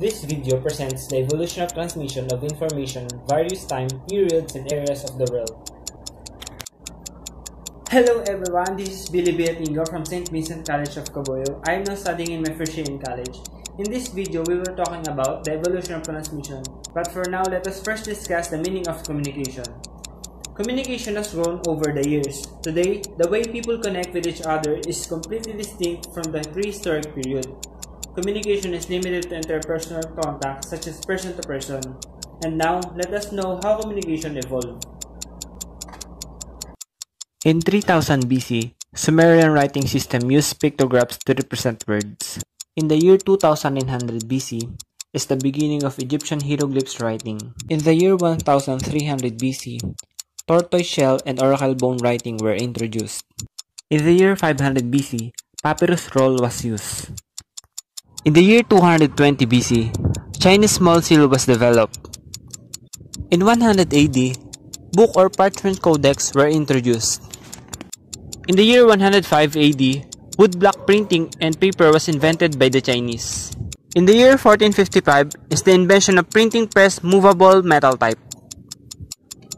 This video presents the evolution of transmission of information in various time periods and areas of the world. Hello everyone, this is Billy Beatingo from St. Vincent College of Cabuyao. I am now studying in my first year in college. In this video, we were talking about the evolution of transmission. But for now, let us first discuss the meaning of communication. Communication has grown over the years. Today, the way people connect with each other is completely distinct from the prehistoric period. Communication is limited to interpersonal contact such as person to person. And now, let us know how communication evolved. In 3000 BC, Sumerian writing system used pictographs to represent words. In the year 2900 BC is the beginning of Egyptian hieroglyphs writing. In the year 1300 BC, tortoise shell and oracle bone writing were introduced. In the year 500 BC, papyrus roll was used. In the year 220 BC, Chinese small seal was developed. In 100 AD, book or parchment codex were introduced. In the year 105 AD, woodblock printing and paper was invented by the Chinese. In the year 1455 is the invention of printing press movable metal type.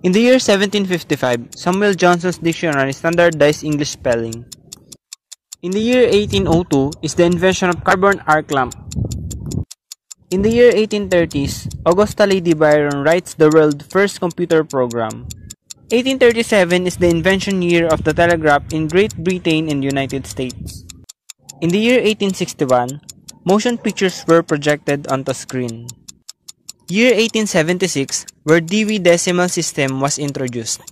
In the year 1755, Samuel Johnson's dictionary standardized English spelling. In the year 1802 is the invention of carbon arc lamp. In the year 1830s, Augusta Lady Byron writes the world's first computer program. 1837 is the invention year of the telegraph in Great Britain and United States. In the year 1861, motion pictures were projected onto screen. Year 1876, where Dewey Decimal System was introduced.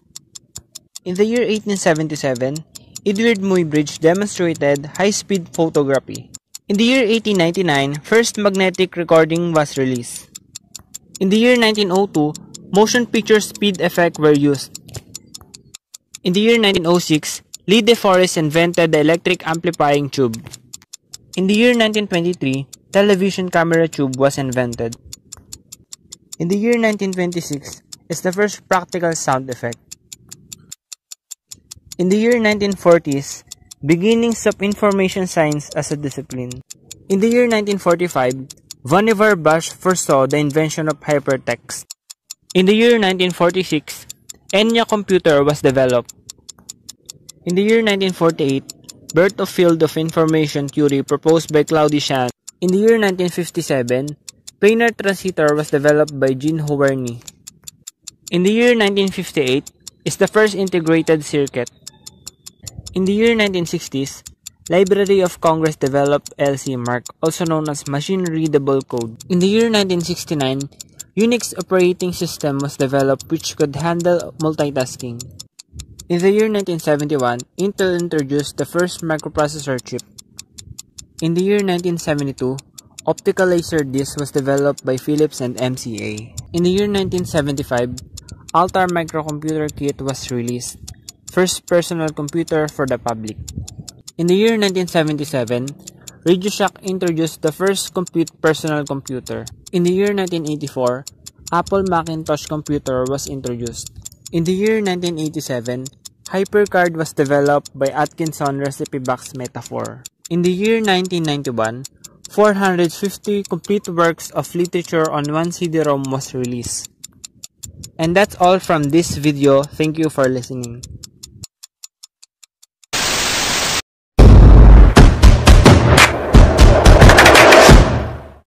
In the year 1877, Edward Muybridge demonstrated high-speed photography. In the year 1899, first magnetic recording was released. In the year 1902, motion picture speed effect were used. In the year 1906, Lee De Forest invented the electric amplifying tube. In the year 1923, television camera tube was invented. In the year 1926 is the first practical sound effect. In the year 1940s, beginnings of information science as a discipline. In the year 1945, Vannevar Bush foresaw the invention of hypertext. In the year 1946, ENIAC computer was developed. In the year 1948, birth of field of information theory proposed by Claude Shannon. In the year 1957, planar transistor was developed by Jean Hoerni. In the year 1958 is the first integrated circuit. In the year 1960s, Library of Congress developed LC-MARC, also known as Machine Readable Code. In the year 1969, Unix operating system was developed which could handle multitasking. In the year 1971, Intel introduced the first microprocessor chip. In the year 1972, optical laser disc was developed by Philips and MCA. In the year 1975, Altair microcomputer kit was released, first personal computer for the public. In the year 1977, Radio Shack introduced the first compute personal computer. In the year 1984, Apple Macintosh computer was introduced. In the year 1987, HyperCard was developed by Atkinson Recipe Box Metaphor. In the year 1991, 450 complete works of literature on one CD-ROM was released. And that's all from this video. Thank you for listening.